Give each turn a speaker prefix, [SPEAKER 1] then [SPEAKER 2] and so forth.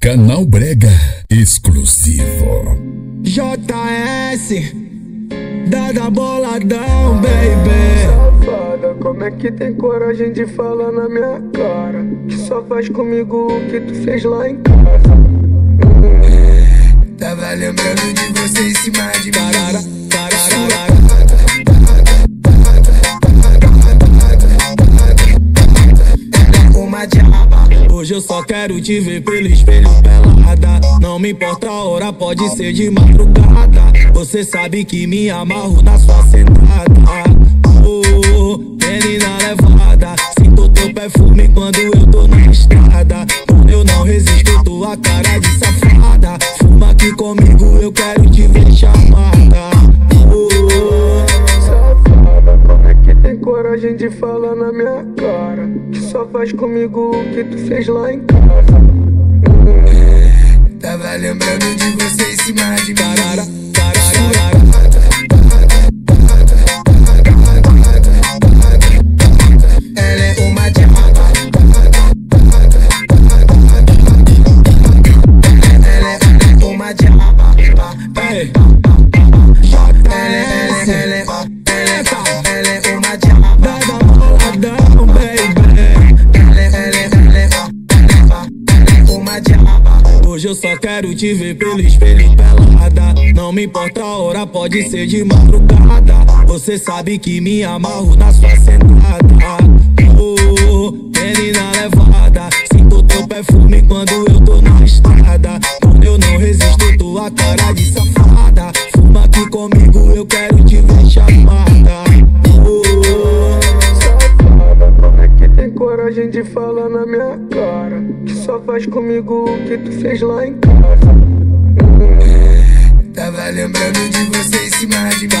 [SPEAKER 1] Canal Brega exclusivo.
[SPEAKER 2] JS, dada boladão, baby.
[SPEAKER 3] Safada, como é que tem coragem de falar na minha cara? Que só faz comigo o que tu fez lá em casa.
[SPEAKER 2] Tava lembrando de você em cima de barara, Hoje eu só quero te ver pelo espelho pelada. Não me importa a hora, pode ser de madrugada. Você sabe que me amarro na sua sentada. Oh, menina levada. Sinto teu perfume quando eu tô na estrada. Eu não resisto, tua cara de
[SPEAKER 3] de falar na minha cara? Que só faz comigo o que tu fez lá em casa.
[SPEAKER 2] tava lembrando de você em cima de. Ela é. Ela é. Ela é, ela é, ela é, ela é, é uma diaba. Só quero te ver pelo espelho pelada. Não me importa a hora, pode ser de madrugada. Você sabe que me amarro na sua sentada. Oh, menina levada. Sinto teu perfume quando eu tô na estrada. Quando eu não resisto, tua cara de safada. Fuma aqui comigo, eu quero te ver chamada.
[SPEAKER 3] Falar na minha cara? Que só faz comigo o que tu fez lá em casa.
[SPEAKER 2] Tava lembrando de você em cima de barara,